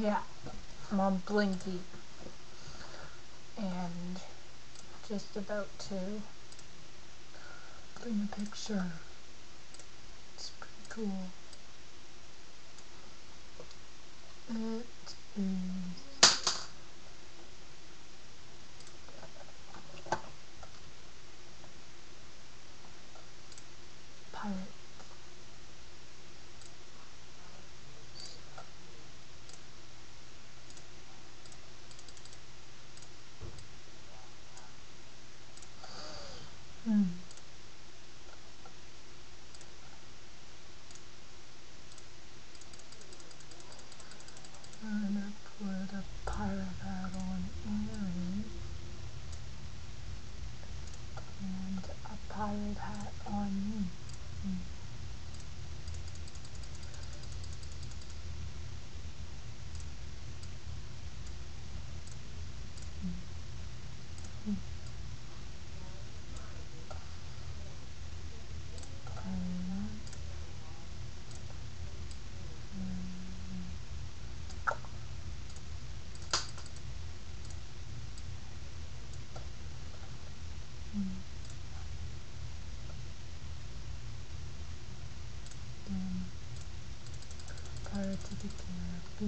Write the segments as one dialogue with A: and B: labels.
A: Yeah, I'm on Blingee. And just about to bring a picture. It's pretty cool. It is pirate. Hmm. I'm gonna put a pirate hat on Aaron and a pirate hat on me. Hmm. Hmm. Um, mm, then The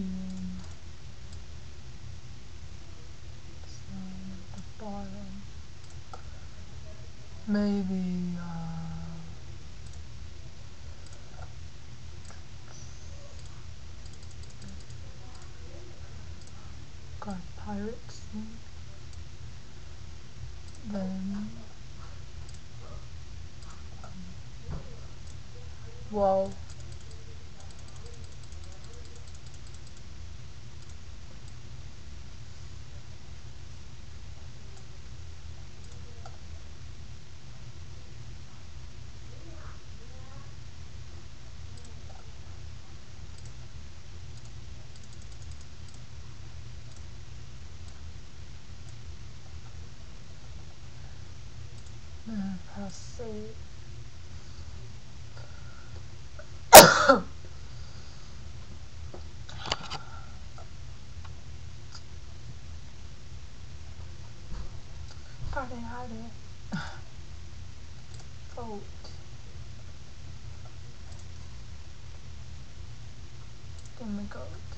A: at the bottom. Maybe uh, got pirates in. Then whoa. Howdy, howdy. Vote. Then we go to description.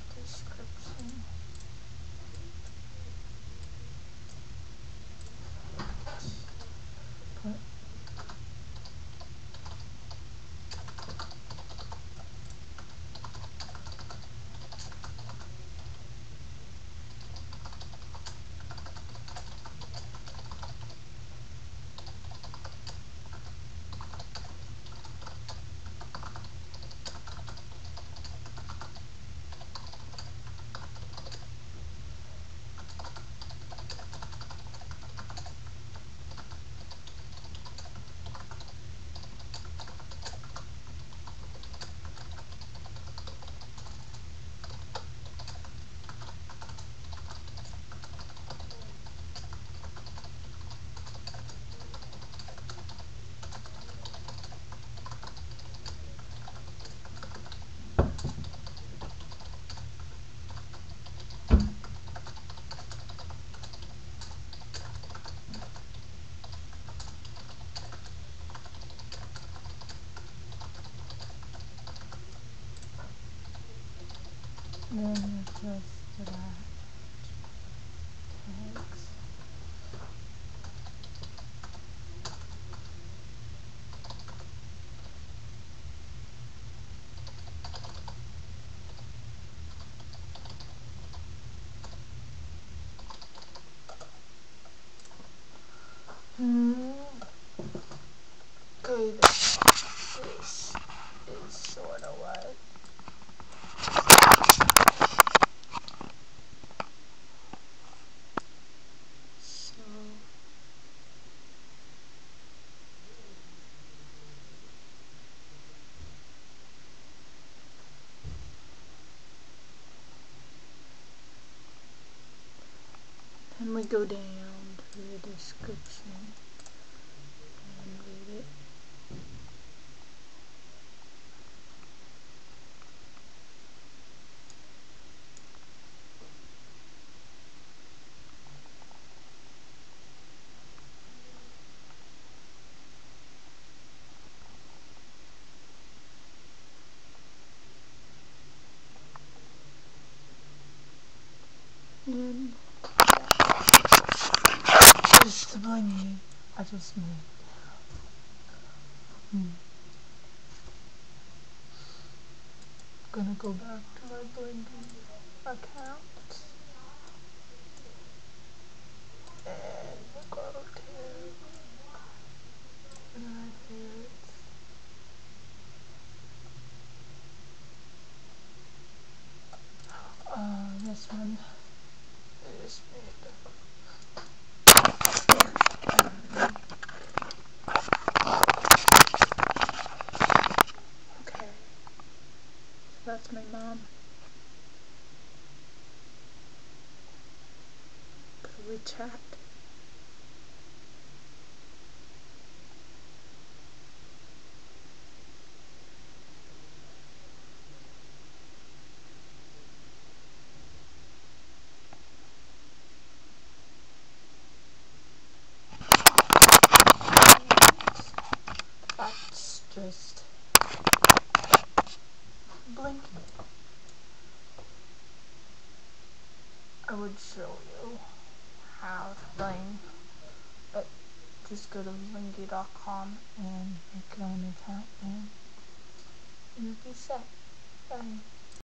A: Then just that tags. Hmm. Okay, then we go down to the description. And read it. I just made. Hmm. Gonna go back to my Blingee account. And go to my favorites. Uh, this one. I just made. Okay. That's my mom. Chat? That's just blinking. I would show you to bling, but just go to blingee.com and make your own account and you'll be set. Bye.